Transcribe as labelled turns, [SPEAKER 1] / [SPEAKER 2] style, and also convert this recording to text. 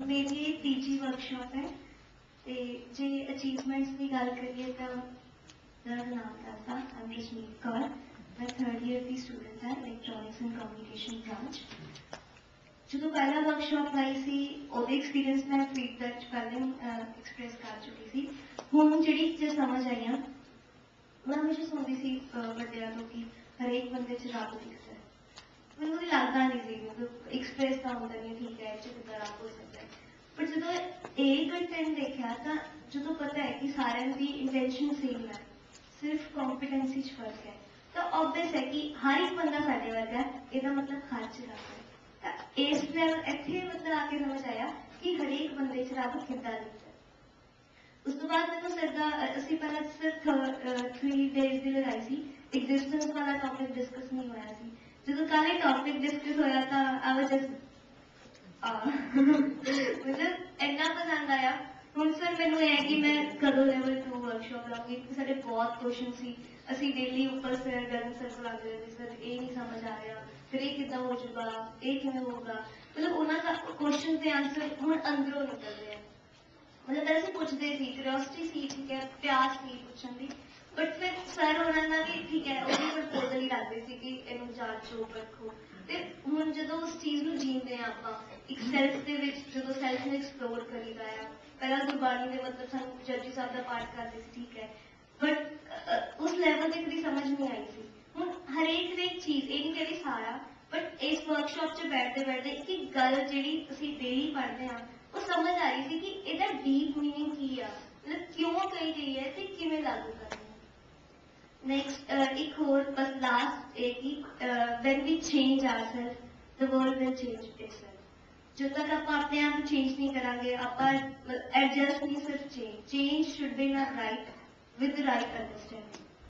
[SPEAKER 1] ਮੇਰੀ ਇਹ ਤੀਜੀ ਵਰਕਸ਼ਾਪ ਹੈ ਤੇ ਜੇ ਅਚੀਵਮੈਂਟਸ ਦੀ ਗੱਲ ਕਰੀਏ ਤਾਂ ਮੇਰਾ ਨਾਮ ਦੱਸਦਾ I'm ਰਸ਼ਮੀਤ ਕੌਰ। ਮੈਂ ਥਰਡ ਇਅਰ ਦੀ ਸਟੂਡੈਂਟ ਹਾਂ ਇਲੈਕਟ੍ਰੋਨਿਕਸ ਐਂਡ ਕਮਿਊਨੀਕੇਸ਼ਨ ਬ੍ਰਾਂਚ ਜਦੋਂ ਪਹਿਲਾ ਵਰਕਸ਼ਾਪ ਆਈ ਸੀ, ਉਹਦੇ ਐਕਸਪੀਰੀਅੰਸ ਮੈਂ ਫੀਡਬੈਕ ਚ ਪਹਿਲਾਂ ਐਕਸਪ੍ਰੈਸ ਕਰ ਚੁੱਕੀ ਸੀ। ਹੁਣ ਜਿਹੜੀ ਚੀਜ਼ਾਂ ਸਮਝ ਆਈਆਂ, ਮੈਂ ਹਮੇਸ਼ਾ ਸੁਣਦੀ ਸੀ ਵੱਡਿਆਂ ਤੋਂ ਕਿ ਹਰੇਕ ਬੰਦੇ ਚ ਰੱਬ ਦਿਖਦਾ ਹੈ। ਮੈਨੂੰ ਲੱਗਦਾ ਨਹੀਂ ਸੀ, ਮਤਲਬ ਐਕਸਪ੍ਰੈਸ ਤਾਂ ਹੁੰਦਾ ਨਹੀਂ, ਠੀਕ ਹੈ ਇਹ ਚ ਕਿੱਦਾਂ ਹੋ। ਸਕਦਾ ਪਰ ਜਦੋਂ ਇਹ ਕੰਟੈਂਟ ਦੇਖਿਆ ਤਾਂ ਜਦੋਂ ਪਤਾ ਹੈ ਕਿ ਸਾਰਿਆਂ ਦੀ ਇੰਟੈਂਸ਼ਨ ਸੇਮ ਹੈ, ਸਿਰਫ ਕੰਪੀਟੈਂਸੀ 'ਚ ਫ਼ਰਕ ਹੈ, ਤਾਂ ਆਬਵੀਅਸ ਹੈ ਕਿ ਹਰ ਇੱਕ ਬੰਦਾ ਸਾਡੇ ਵਰਗਾ ਹੈ, ਇਹਦਾ ਮਤਲਬ ਹਰ ਚ ਰੱਬ ਹੈ। ਤਾਂ ਇਸ ਨਾਲ ਇੱਥੇ ਮਤਲਬ ਆ ਕੇ ਸਮਝ ਆਇਆ ਕਿ ਹਰੇਕ ਬੰਦੇ 'ਚ ਰੱਬ ਕਿੱਦਾਂ ਦਿਖਦਾ ਹੈ। ਉਸ ਤੋਂ ਬਾਅਦ ਮੈਨੂੰ ਸਰ ਅ- ਅਸੀਂ ਪਹਿਲਾਂ ਸਿਰਫ 3 ਡੇਜ਼ ਦੀ ਲਗਾਈ ਸੀ ਐਗਜ਼ਿਸਟੈਂਸ ਵਾਲਾ ਟੌਪਿਕ ਡਿਸਕਸ ਨਹੀਂ ਹੋਇਆ ਸੀ। ਜਦੋਂ ਕੱਲ੍ਹ ਇਹ ਟੌਪਿਕ ਡਿਸਕਸ ਹੋਇਆ ਤਾਂ ਆਈ ਵਾਸ ਜਸਟ ਮਤਲਬ ਇੰਨਾ ਪਸੰਦ ਆਇਆ ਹੁਣ ਸਰ ਮੈਨੂੰ ਇਹ ਹੈ ਕਿ ਮੈਂ ਕਦੋਂ ਲੈਵਲ 2 ਵਰਕਸ਼ਾਪ ਲਾਉਂਗੀ, ਕਿਉਂਕਿ ਸਾਡੇ ਬਹੁਤ ਕੁਐਸਚਨ ਸੀ। ਅਸੀਂ ਡੇਲੀ ਉੱਪਰ ਸਰ ਗਗਨ ਸਰ ਆਉਂਦੇ ਰਹਿੰਦੇ ਸਰ, ਇਹ ਨਹੀਂ ਸਮਝ ਆ ਰਿਹਾ, ਫਿਰ ਇਹ ਕਿੱਦਾਂ ਹੋ ਜਾਊਗਾ, ਇਹ ਕਿਵੇਂ ਹੋਊਗਾ? ਮਤਲਬ ਉਹਨਾਂ ਦਾ ਕੁਐਸਚਨ ਦੇ ਆਨਸਰ ਹੁਣ ਅੰਦਰੋਂ ਨਿਕਲ ਰਹੇ। ਮਤਲਬ ਪਹਿਲਾਂ ਅਸੀਂ ਪੁੱਛਦੇ ਸੀ ਕਿਉਰਿਓਸਿਟੀ ਸੀ, ਠੀਕ ਹੈ ਪਿਆਸ ਸੀ ਪੁੱਛਣ ਦੀ। ਬਟ ਫਿਰ ਸਰ ਉਹਨਾਂ ਨਾਲ ਵੀ ਠੀਕ ਹੈ, ਉਹ ਵੀ ਪ੍ਰਪੋਜ਼ਲ ਹੀ ਰੱਖਦੇ ਸੀ ਕਿ ਇਹਨੂੰ ਜਾਂਚੋ ਰੱਖੋ। ਤੇ ਹੁਣ ਜਦੋਂ ਉਸ ਚੀਜ਼ ਨੂੰ ਜੀਂਦੇ ਆ ਆਪਾਂ, ਇੱਕ ਸੈਲਫ ਦੇ ਵਿੱਚ ਜਦੋਂ ਸੈਲਫ ਨੂੰ ਐਕਸਪਲੋਰ ਕਰੀਦਾ ਆ ਪਹਿਲਾਂ ਗੁਰਬਾਣੀ ਦੇ ਮਤਲਬ ਸਾਨੂੰ ਜੱਜੀ ਸਾਹਿਬ ਦਾ ਪਾਠ ਕਰਦੇ ਸੀ, ਠੀਕ ਹੈ। ਬਟ ਉਸ ਲੈਵਲ ਤੇ ਕਦੀ ਸਮਝ ਨਹੀਂ ਆਈ ਸੀ। ਹੁਣ ਹਰੇਕ ਹਰੇਕ ਚੀਜ਼, ਇਹ ਨਹੀਂ ਕਹਿੰਦੀ ਸਾਰਾ ਬਟ ਇਸ ਵਰਕਸ਼ਾਪ 'ਚ ਬੈਠਦੇ ਬੈਠਦੇ ਇੱਕ ਇੱਕ ਗੱਲ ਜਿਹੜੀ ਅਸੀਂ ਡੇਲੀ ਪੜ੍ਹਦੇ ਆ ਉਹ ਸਮਝ ਆ ਰਹੀ ਸੀ ਕਿ ਇਹਦਾ ਡੀਪ ਮੀਨਿੰਗ ਕੀ ਆ? ਮਤਲਬ ਕਿਉਂ ਕਹੀ ਗਈ ਹੈ ਤੇ ਕਿਵੇਂ ਲਾਗੂ ਕਰਨਾ ਨੈਕਸਟ ਇੱਕ ਹੋਰ, ਬਸ ਲਾਸਟ ਇਹ ਕਿ when we change ourselves the world will change itself ਜਦੋਂ ਤੱਕ ਆਪਾਂ ਆਪਣੇ ਆਪ ਨੂੰ ਚੇਂਜ ਨਹੀਂ ਕਰਾਂਗੇ, ਆਪਾਂ ਐਡਜਸਟ ਨਹੀਂ, ਸਿਰਫ ਚੇਂਜ ਚੇਂਜ ਸ਼ੁੱਡ ਬੀ ਨਾ ਰਾਈਟ ਵਿਦ ਰਾਈਟ ਅੰਡਰਸਟੈਂਡਿੰਗ